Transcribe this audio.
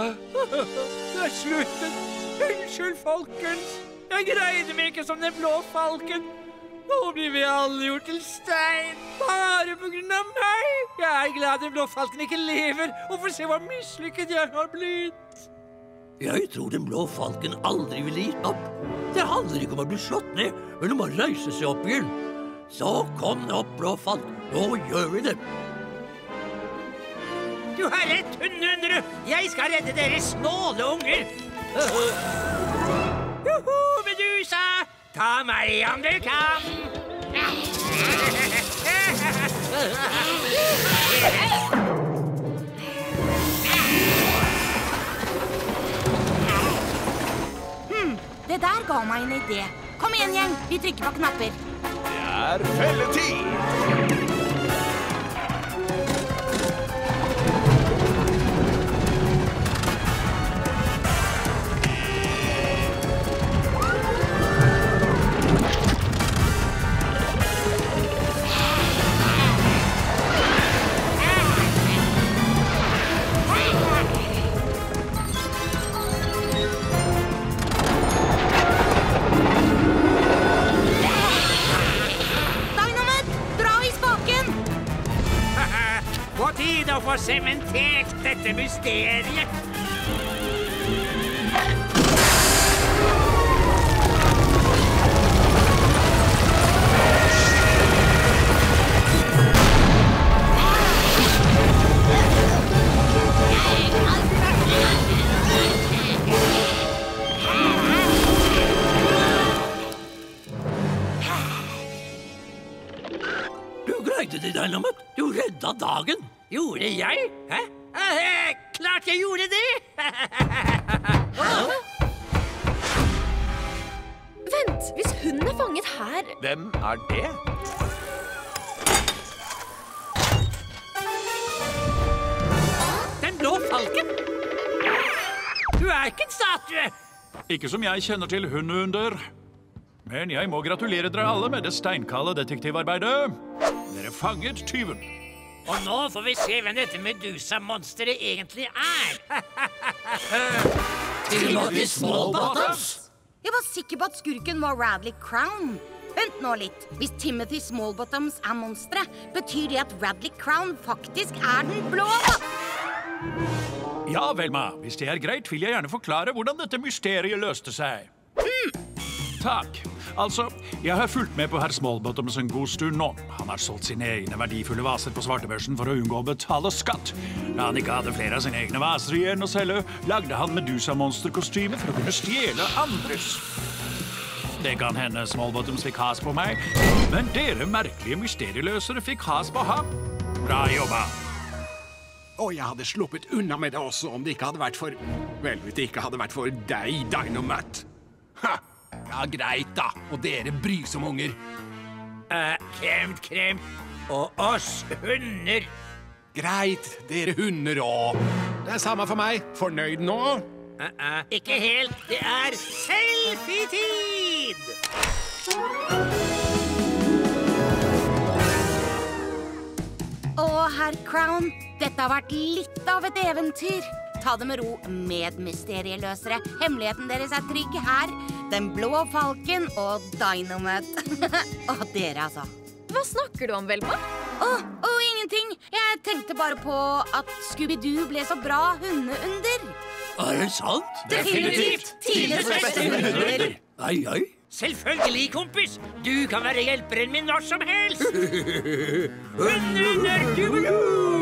Det er slutten. Unnskyld, folkens. Jeg greide meg ikke som den blå falken. Nå blir vi alle gjort til stein, bare på grunn av meg. Jeg er glad den blå falken ikke lever, og får se hvor mislykket jeg har blitt. Jeg tror den blå falken aldri ville gitt opp. Det handler ikke om å bli slått ned, men om å reise seg opp igjen. Så kom opp, blå falk. Nå gjør vi det. Du har rett, hundehundre. Jeg skal redde dere snåle unger. Joho, Medusa! Ta meg om du kan. Det der ga meg en idé. Kom igjen, gjeng. Vi trykker på knapper. Det er felletid! På tide å få sementert dette mysteriet. Du greide det, Dynamit. Du redda dagen. Gjorde jeg? Hæ? Eh, klart jeg gjorde det! Vent, hvis hunden er fanget her Hvem er det? Den blå falken. Du er ikke en statue. Ikke som jeg kjenner til hundunder. Men jeg må gratulere dere alle med det steinkalde detektivarbeidet. Dere fanget tyven. Og nå får vi se hvem dette Medusa-monsteret egentlig er. Timothy Smallbottoms. Jeg var sikker på at skurken var Radley Crown. Vent nå litt. Hvis Timothy Smallbottoms er monsteret, betyr det at Radley Crown faktisk er den blå? Ja, Velma, hvis det er greit, vil jeg gjerne forklare hvordan dette mysteriet løste seg. Takk. Altså, jeg har fulgt med på herr Smallbottoms en god stund nå. Han har solgt sine egne verdifulle vaser på svartebørsen for å unngå å betale skatt. Da han ikke hadde flere av sine egne vaser igjen å selge, lagde han Medusa-monsterkostyme for å kunne stjele andres. Det kan hende Smallbottoms fikk has på meg, men dere merkelige mysterieløsere fikk has på ham. Bra jobba. Og jeg hadde sluppet unna med det også om det ikke hadde vært for Vel, hvis det ikke hadde vært for deg, Dynamat. Ha! Ja, greit, da. Og dere brysomme unger. Eh, kremt, kremt. Og oss hunder. Greit, dere hunder òg. Det er samme for meg. Fornøyd nå? Eh, eh, ikke helt. Det er selfietid! Å, herr Crown, dette har vært litt av et eventyr. Ta det med ro, medmysterieløsere. Hemmeligheten deres er trygg her. Den blå falken og Dynamite. og dere, altså. Hva snakker du om, Velma? Å, oh, ingenting. Jeg tenkte bare på at Scooby-Doo ble så bra hundeunder. Er det sant? Definitivt. Tidenes beste hundeunder. Ai, ai. Selvfølgelig, kompis. Du kan være hjelperen min når som helst. Hundehunder, du